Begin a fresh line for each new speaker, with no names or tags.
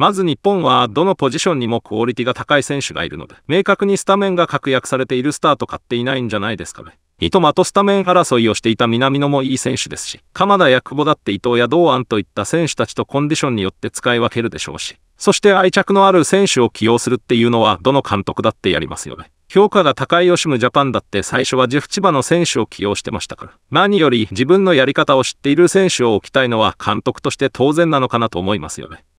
まず日本はどのポジションにもクオリティが高い選手がいるので、明確にスタメンが確約されているスターと買っていないんじゃないですかね。三笘とスタメン争いをしていた南野もいい選手ですし、鎌田や久保だって伊藤や堂安といった選手たちとコンディションによって使い分けるでしょうし、そして愛着のある選手を起用するっていうのはどの監督だってやりますよね。評価が高い吉ムジャパンだって最初はジェフ千葉の選手を起用してましたから。何より自分のやり方を知っている選手を置きたいのは監督として当然なのかなと思いますよね。